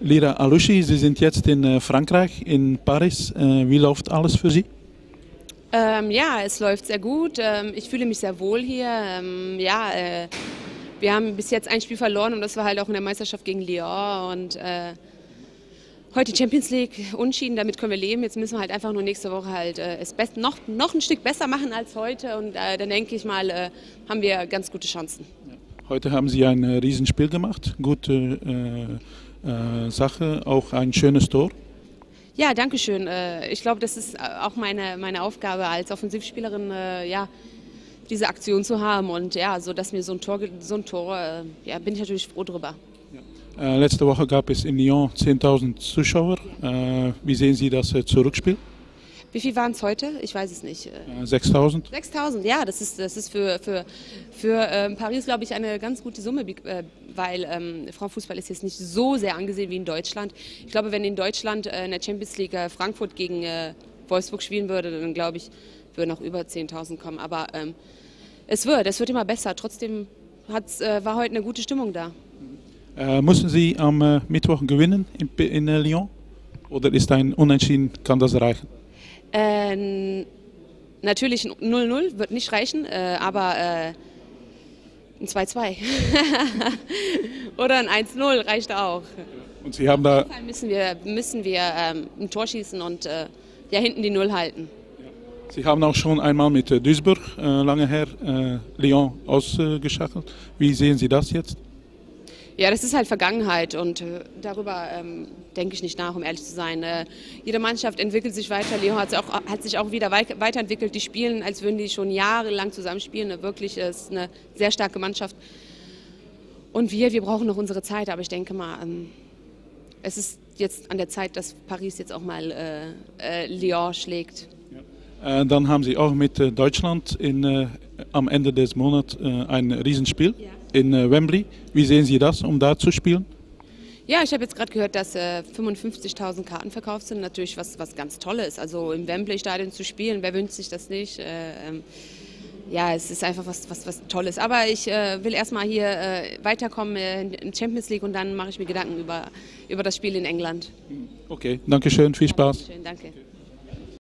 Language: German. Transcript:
Lira Alushi, Sie sind jetzt in äh, Frankreich, in Paris. Äh, wie läuft alles für Sie? Ähm, ja, es läuft sehr gut. Ähm, ich fühle mich sehr wohl hier. Ähm, ja, äh, wir haben bis jetzt ein Spiel verloren und das war halt auch in der Meisterschaft gegen Lyon. Und äh, heute Champions League unschieden, damit können wir leben. Jetzt müssen wir halt einfach nur nächste Woche halt äh, es best noch, noch ein Stück besser machen als heute. Und äh, dann denke ich mal, haben wir ganz gute Chancen. Heute haben Sie ein Riesenspiel gemacht. Gute äh, Sache, auch ein schönes Tor. Ja, danke schön. Äh, Ich glaube, das ist äh, auch meine, meine Aufgabe als Offensivspielerin, äh, ja, diese Aktion zu haben. Und ja, so dass mir so ein Tor, so ein Tor äh, ja, bin ich natürlich froh drüber. Äh, letzte Woche gab es in Lyon 10.000 Zuschauer. Äh, wie sehen Sie das äh, Zurückspiel? Wie viel waren es heute? Ich weiß es nicht. Äh, Äh, 6.000? 6000, ja, das ist, das ist für, für, für ähm, Paris, glaube ich, eine ganz gute Summe, äh, weil ähm, Frauenfußball ist jetzt nicht so sehr angesehen wie in Deutschland. Ich glaube, wenn in Deutschland äh, in der Champions League äh, Frankfurt gegen äh, Wolfsburg spielen würde, dann glaube ich, würden auch über 10.000 kommen. Aber ähm, es wird, es wird immer besser. Trotzdem hat's, äh, war heute eine gute Stimmung da. Äh, müssen Sie am äh, Mittwoch gewinnen in, in äh, Lyon? Oder ist ein Unentschieden, kann das reichen? Äh, natürlich ein 0-0 wird nicht reichen, äh, aber äh, ein 2-2 oder ein 1-0 reicht auch. Und Sie haben da Auf jeden Fall müssen wir, müssen wir ähm, ein Tor schießen und äh, ja, hinten die Null halten. Sie haben auch schon einmal mit äh, Duisburg äh, lange her äh, Lyon ausgeschachelt. Wie sehen Sie das jetzt? Ja, das ist halt Vergangenheit und äh, darüber ähm, denke ich nicht nach, um ehrlich zu sein. Äh, jede Mannschaft entwickelt sich weiter. Lyon hat sich auch, hat sich auch wieder wei weiterentwickelt. Die spielen, als würden die schon jahrelang zusammen spielen. Äh, Wirklich äh, ist eine sehr starke Mannschaft. Und wir, wir brauchen noch unsere Zeit. Aber ich denke mal, ähm, es ist jetzt an der Zeit, dass Paris jetzt auch mal äh, äh, Lyon schlägt. Äh, dann haben Sie auch mit Deutschland in, am Ende des Monats äh, ein Riesenspiel Ja. in äh, Wembley. Wie sehen Sie das, um da zu spielen? Ja, ich habe jetzt gerade gehört, dass äh, 55.000 Karten verkauft sind. Natürlich was, was ganz Tolles. Also im Wembley-Stadion zu spielen, wer wünscht sich das nicht? Äh, ähm, ja, es ist einfach was, was, was Tolles. Aber ich äh, will erstmal hier äh, weiterkommen äh, in Champions League und dann mache ich mir Gedanken über, über das Spiel in England. Okay, danke schön, viel Spaß. Schön, danke.